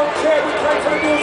don't care. We the music.